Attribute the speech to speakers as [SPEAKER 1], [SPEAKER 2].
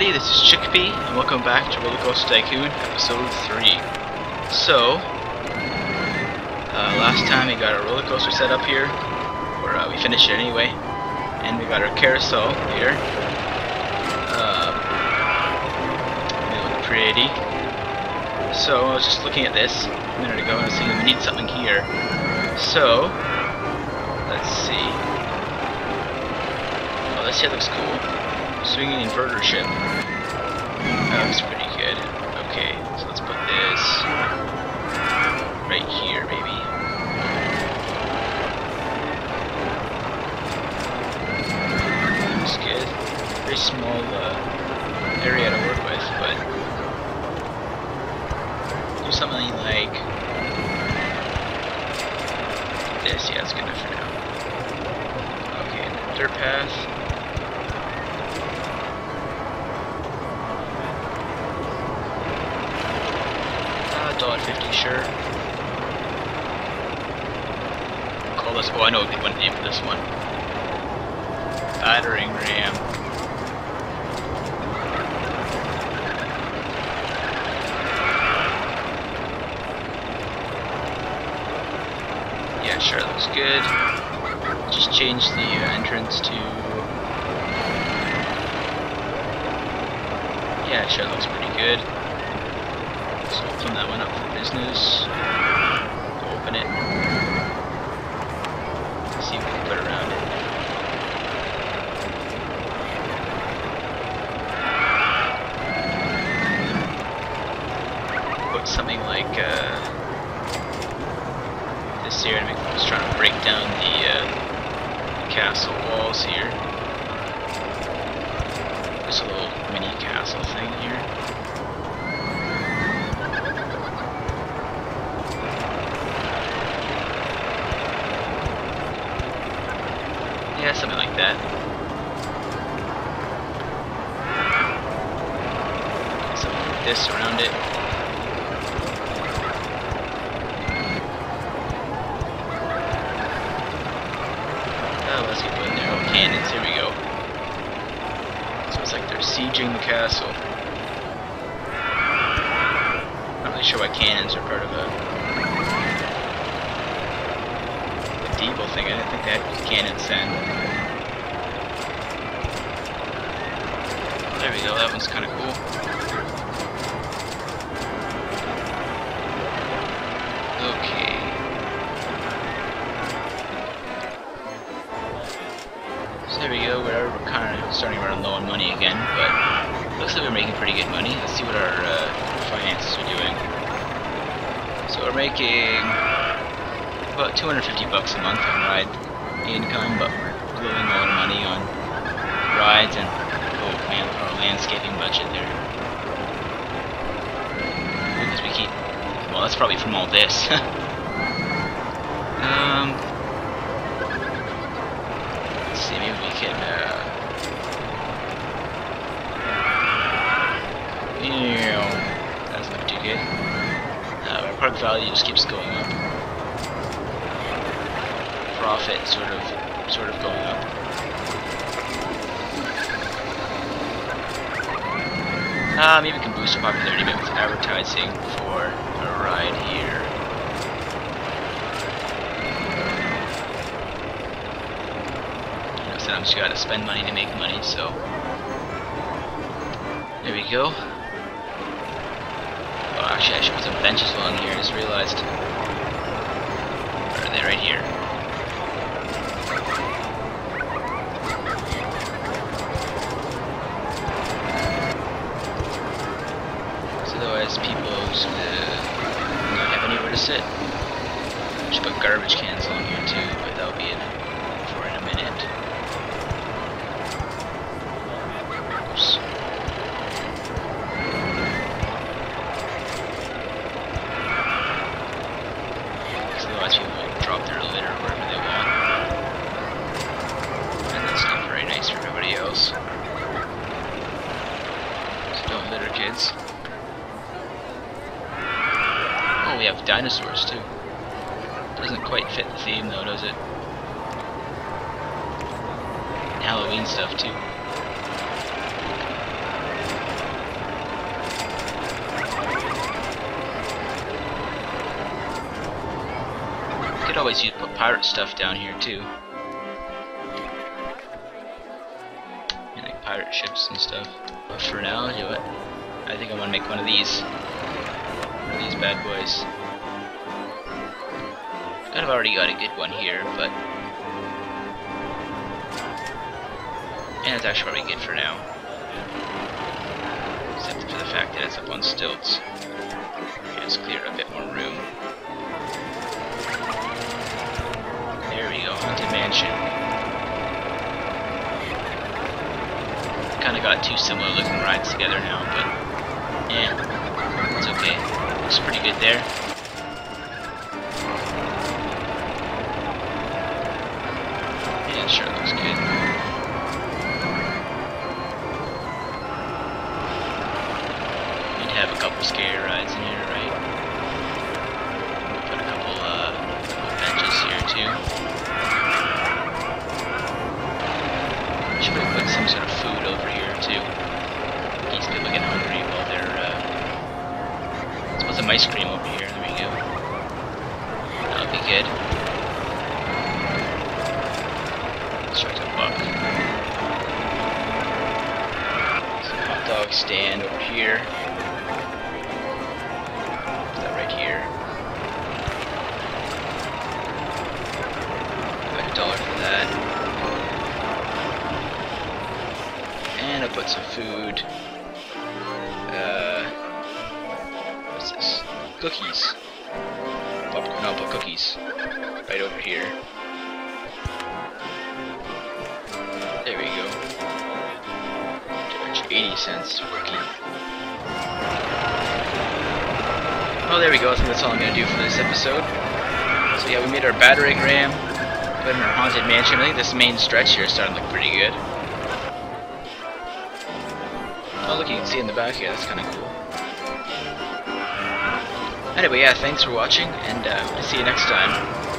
[SPEAKER 1] everybody, this is Chickpea, and welcome back to Roller Coaster Tycoon, episode 3. So, uh, last time we got our roller coaster set up here, or uh, we finished it anyway, and we got our carousel here. Uh, they look pretty. So, I was just looking at this a minute ago, and I was thinking we need something here. So, let's see. Oh, this here looks cool. Swinging inverter ship. That looks pretty good. Okay, so let's put this right here, maybe. Looks good. Very small uh, area to work with, but do something like this. Yeah, it's good enough for now. Okay, dirt path. $1.50, sure. Call this, oh I know one name for this one. Battering ram. Yeah, sure, looks good. Just change the uh, entrance to... Yeah, sure, looks pretty good. Open that one up for business. Open it. See what we can put around it. Put something like uh, this here. I was trying to break down the, uh, castle walls here. There's a little mini castle thing here. Yeah, something like that. Something like this around it. Oh, let's get putting there. Oh, cannons, here we go. So it's like they're sieging the castle. I'm Not really sure why cannons are part of a depot thing. I didn't think they had cannons then. There we go, that one's kind of cool. Okay. So there we go, we're kind of starting to run low on money again, but looks like we're making pretty good money. Let's see what our uh, finances are doing. So we're making about 250 bucks a month on ride income, but we're blowing a lot of money on rides and our landscaping budget there. Because we keep, well that's probably from all this. um, see, maybe we can, uh, yeah, that's not too good. Uh, our park value just keeps going up profit sort of sort of going up. Uh, maybe we can boost our popularity bit with advertising for a ride here. I said, I'm just gotta spend money to make money, so there we go. Oh, actually, I should put some benches along here. I just realized. Where are they? Right here. People just uh, not have anywhere to sit. Should put garbage cans on here too, but that'll be in for in a minute. Oops. Because people drop their litter wherever they want. And that's not very nice for everybody else. Don't litter kids. we have dinosaurs too. Doesn't quite fit the theme though, does it? And Halloween stuff too. Could always use put pirate stuff down here too. Like pirate ships and stuff. But for now, I'll do it. I think I'm gonna make one of these. Of these bad boys. Kind of already got a good one here, but and it's actually probably good for now. Except for the fact that it's up on stilts. Just clear a bit more room. There we go, Haunted Mansion. Kinda got two similar looking rides together now, but yeah, it's okay. Looks pretty good there. Yeah, sure looks good. You'd have a couple scare rides in here, right? Put a couple uh, benches here too. Should probably put some sort of food over here too. These people get hungry while they're. Uh... Let's put some ice cream over here. There we go. That'll be good. Let's try to buck. Some hot dog stand over here. Put that right here. About a dollar for that. And I'll put some food. Cookies. Popcorn, no, put cookies right over here. There we go. Charge 80 cents. Oh, there we go. I think that's all I'm going to do for this episode. So yeah, we made our battering ram. Put in our haunted mansion. I think this main stretch here is starting to look pretty good. Oh, look, you can see in the back here. That's kind of cool. Anyway, yeah, thanks for watching, and uh, see you next time.